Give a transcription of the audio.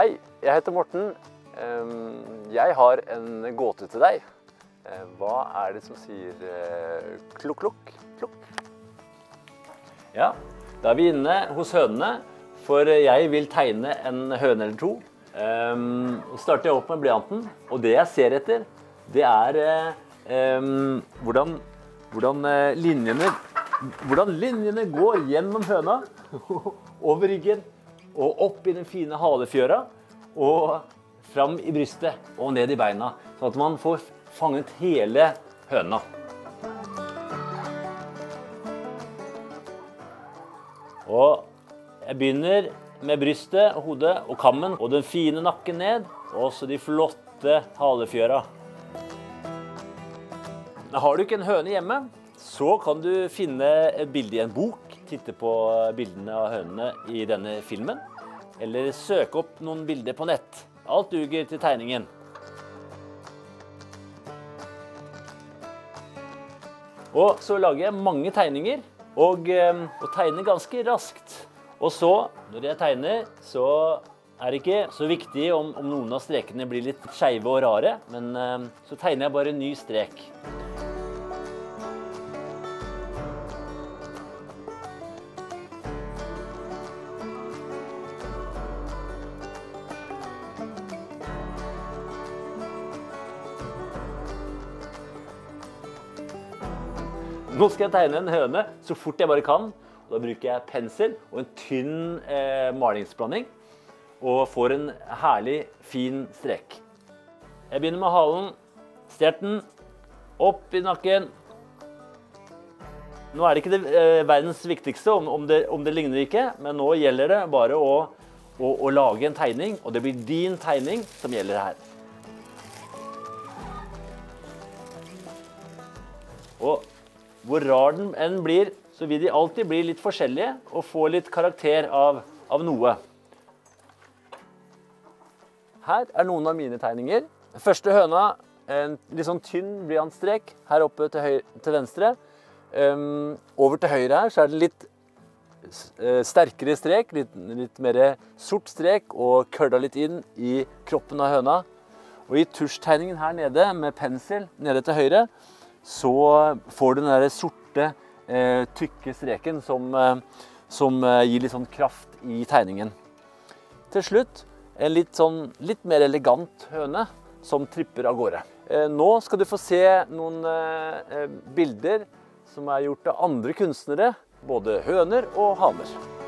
Hei, jeg heter Morten. Jeg har en gåte til deg. Eh, Hva er det som sier eh, klukk, klukk, klukk? Ja, da er vi inne hos hønene, for jeg vil tegne en høne eller to. Så starter jeg opp med blyanten, og det jeg ser etter, det er eh, hvordan, hvordan, linjene, hvordan linjene går gjennom høna, over ryggen, og opp i den fine halefjøra, og fram i brystet og ned i beina, sånn at man får fanget hele høna. Og jeg begynner med brystet og hodet og kammen og den fine nakken ned, og også de flotte halefjøra. Har du ikke en høne hjemme, så kan du finne et bilde i en bok, titte på bildene av hønene i denne filmen, eller søke opp noen bilder på nett. Alt duger til tegningen. Og så lager jeg mange tegninger, og, eh, og tegner ganske raskt. Og så, når jeg tegner, så er det ikke så viktig om, om noen av strekene blir litt skeive og rare, men eh, så tegner jeg bare en ny strek. Nå skal jeg tegne en høne så fort jeg bare kan. Da bruker jeg pensel og en tynn eh, malingsblanding. Og får en herlig, fin strek. Jeg begynner med halen, Stjerten. opp i nakken. Nå er det ikke det eh, verdens viktigste om, om, det, om det ligner ikke, men nå gjelder det bare å, å, å lage en tegning, og det blir din tegning som gjelder her. Og hvor rar den enn blir, så vil de alltid bli litt forskjellige og få litt karakter av, av noe. Her er noen av mine tegninger. Første høna, en litt sånn tynn blyantstrek her oppe til, høy, til venstre. Um, over til høyre her så er det litt eh, sterkere strek, litt, litt mer sort strek og kølla litt inn i kroppen av høna. Og i tusjtegningen her nede med pensel nede til høyre, så får du den der sorte, eh, tykke streken som, eh, som eh, gir litt sånn kraft i tegningen. Til slutt en litt, sånn, litt mer elegant høne som tripper av gårde. Nå skal du få se noen bilder som er gjort av andre kunstnere, både høner og haner.